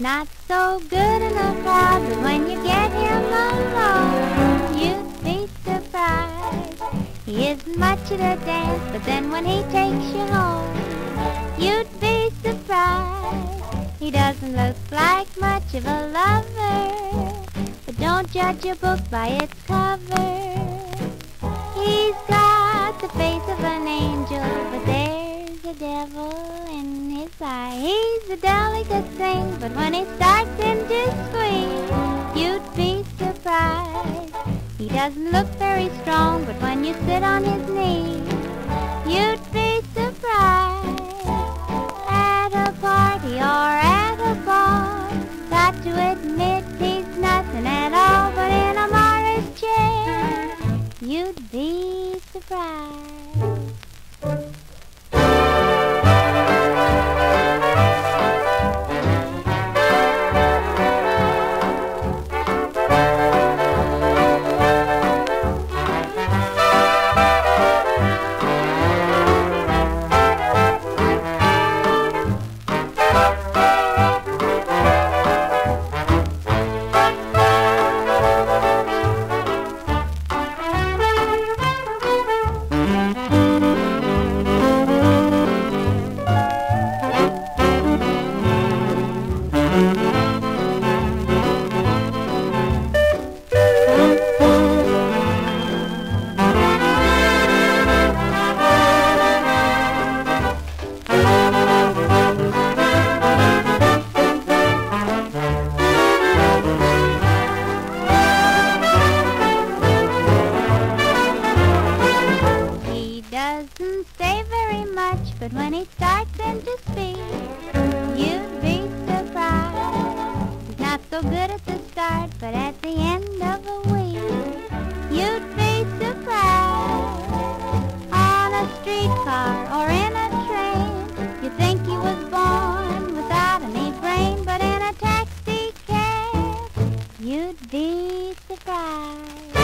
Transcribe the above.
not so good in a crowd, but when you get him alone, you'd be surprised. He isn't much at a dance, but then when he takes you home, you'd be surprised. He doesn't look like much of a lover, but don't judge a book by its cover. In his eye. He's a delicate thing, but when he starts in to squeeze, you'd be surprised. He doesn't look very strong, but when you sit on his knee, you'd be surprised. At a party or at a bar, got to admit he's nothing at all, but in a Morris chair, you'd be surprised. Much, but when he starts in to speak, you'd be surprised. He's not so good at the start, but at the end of a week, you'd be surprised. On a streetcar or in a train, you'd think he was born without any brain, but in a taxi cab, you'd be surprised.